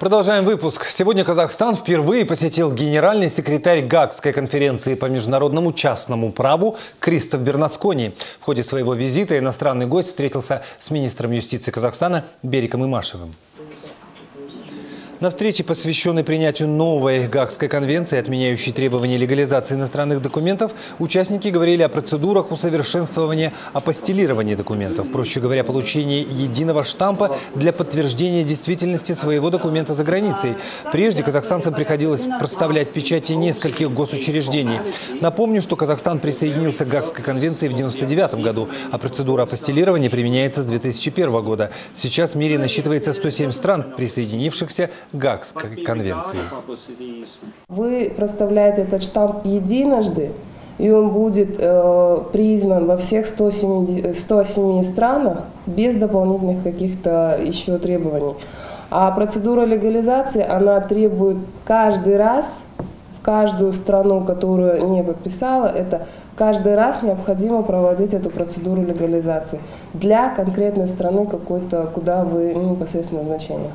Продолжаем выпуск. Сегодня Казахстан впервые посетил генеральный секретарь Гаагской конференции по международному частному праву Кристоф Бернаскони. В ходе своего визита иностранный гость встретился с министром юстиции Казахстана Бериком Имашевым. На встрече, посвященной принятию новой Гаагской конвенции, отменяющей требования легализации иностранных документов, участники говорили о процедурах усовершенствования апостилирования документов, проще говоря, получения единого штампа для подтверждения действительности своего документа за границей. Прежде казахстанцам приходилось проставлять печати нескольких госучреждений. Напомню, что Казахстан присоединился к Гаагской конвенции в 1999 году, а процедура апостилирования применяется с 2001 года. Сейчас в мире насчитывается 107 стран, присоединившихся Гаагской конвенции. Вы проставляете этот штамп единожды, и он будет э, признан во всех 107, 107 странах без дополнительных каких-то еще требований. А процедура легализации, она требует каждый раз, в каждую страну, которую не подписала, это каждый раз необходимо проводить эту процедуру легализации для конкретной страны какой-то, куда вы непосредственно значение.